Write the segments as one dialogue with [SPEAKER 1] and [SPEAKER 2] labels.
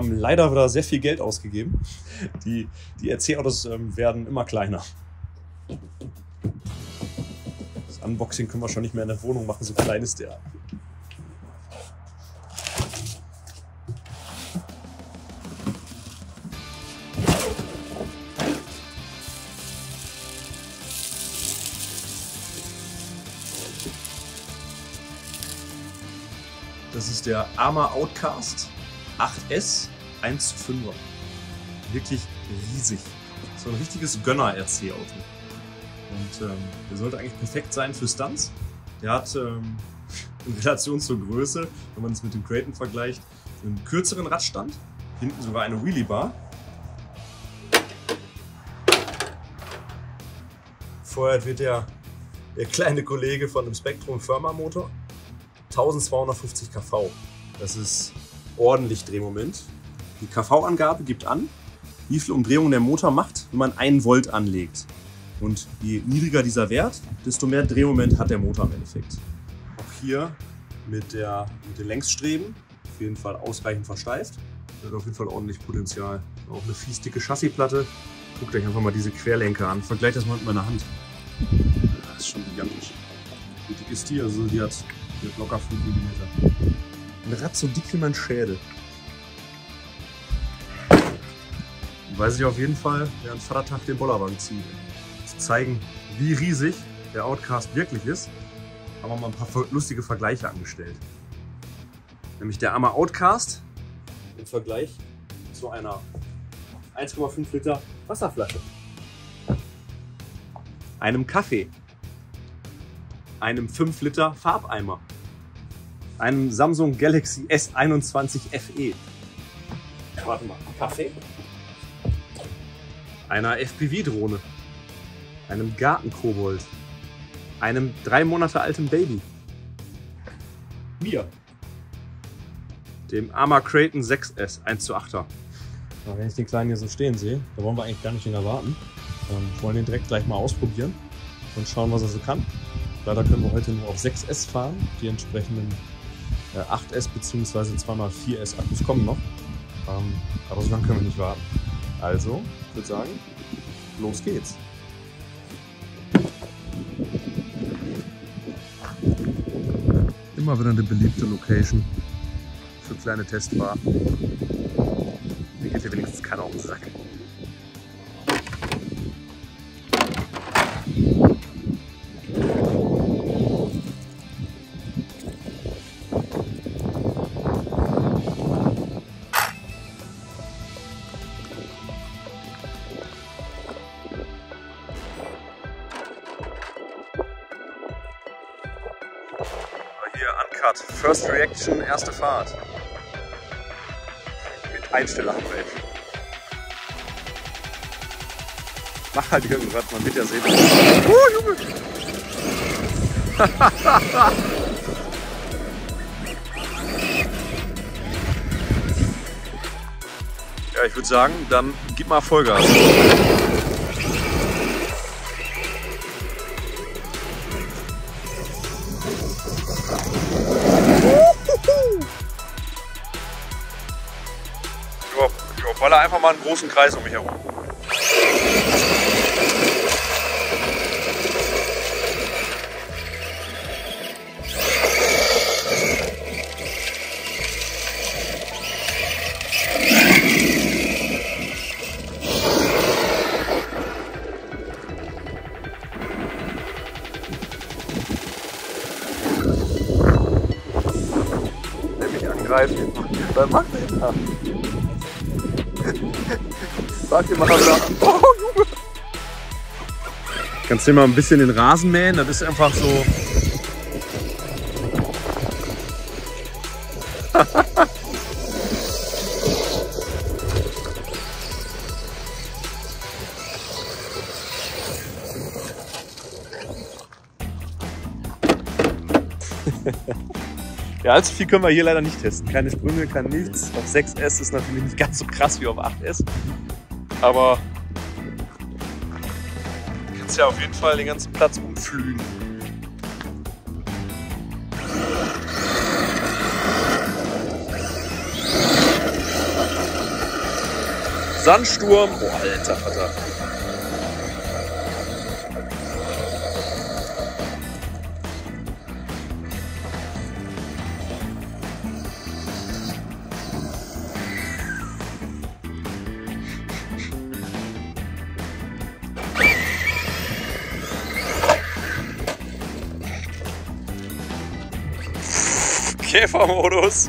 [SPEAKER 1] haben leider wieder sehr viel Geld ausgegeben. Die, die RC-Autos ähm, werden immer kleiner. Das Unboxing können wir schon nicht mehr in der Wohnung machen, so klein ist der. Das ist der Arma Outcast 8S 1 zu 5er. Wirklich riesig. So ein richtiges Gönner-RC-Auto. Und ähm, der sollte eigentlich perfekt sein für Stunts. Der hat ähm, in Relation zur Größe, wenn man es mit dem Creighton vergleicht, einen kürzeren Radstand. Hinten sogar eine Wheelie-Bar. Vorher wird der, der kleine Kollege von dem Spectrum Firma Motor 1250 kV. Das ist ordentlich Drehmoment. Die kV-Angabe gibt an, wie viel Umdrehungen der Motor macht, wenn man 1 Volt anlegt. Und je niedriger dieser Wert, desto mehr Drehmoment hat der Motor im Endeffekt. Auch hier mit, der, mit den Längsstreben auf jeden Fall ausreichend versteift. Hat auf jeden Fall ordentlich Potenzial. Auch eine fies dicke Chassisplatte. Guckt euch einfach mal diese Querlenker an. Vergleicht das mal mit meiner Hand. Das ist schon gigantisch. Wie dick ist die? Also die hat, die hat locker 5 mm. Ein Rad so dick wie mein Schädel. Weiß ich auf jeden Fall, an Vatertag den Bollerwagen zieht. Zu zeigen, wie riesig der Outcast wirklich ist, haben wir mal ein paar lustige Vergleiche angestellt. Nämlich der arme Outcast im Vergleich zu einer 1,5 Liter Wasserflasche, einem Kaffee, einem 5 Liter Farbeimer, einem Samsung Galaxy S21 FE. Warte mal, Kaffee? Einer FPV-Drohne, einem Gartenkobold, einem drei Monate alten Baby, mir, dem Arma Creighton 6S 1 zu 8er. Ja, wenn ich den kleinen hier so stehen sehe, da wollen wir eigentlich gar nicht länger warten. Ähm, wollen den direkt gleich mal ausprobieren und schauen, was er so kann. Leider können wir heute nur auf 6S fahren. Die entsprechenden äh, 8S bzw. 2x4S Akkus kommen noch. Ähm, aber so lange können wir nicht warten. Also, ich würde sagen, los geht's. Immer wieder eine beliebte Location für kleine Testfahrten. Mir geht hier wenigstens keiner auf den Sack. Hier Uncut, First Reaction, erste Fahrt. Mit Einstellerhandwelt. Mach halt irgendwas, man wird ja sehen. Oh, Junge! ja, ich würde sagen, dann gib mal Vollgas. Baller einfach mal einen großen Kreis um mich herum. Angreift. Was macht der da? Sag dir mal. Oh, Junge! Kannst du mal ein bisschen den Rasen mähen? Das ist einfach so. Ja, allzu viel können wir hier leider nicht testen. Keine Sprünge, kein nichts. Auf 6S ist natürlich nicht ganz so krass wie auf 8S. Aber du kannst ja auf jeden Fall den ganzen Platz umflügen. Sandsturm. Oh, alter Vater. Käfermodus.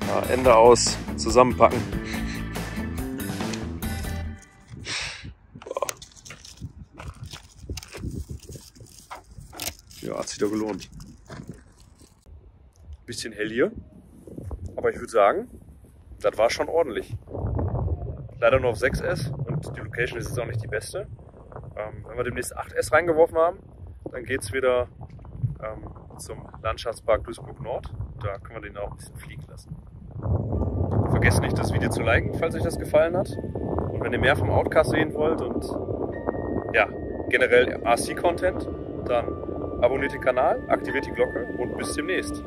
[SPEAKER 1] ja, Ende aus. Zusammenpacken. Ja, hat sich doch gelohnt. Bisschen hell hier. Aber ich würde sagen, das war schon ordentlich. Leider nur auf 6S und die Location ist jetzt auch nicht die beste. Ähm, wenn wir demnächst 8S reingeworfen haben, dann geht es wieder ähm, zum Landschaftspark Duisburg Nord. Da können wir den auch ein bisschen fliegen lassen. Vergesst nicht, das Video zu liken, falls euch das gefallen hat. Und wenn ihr mehr vom Outcast sehen wollt und ja, generell RC-Content, dann abonniert den Kanal, aktiviert die Glocke und bis demnächst.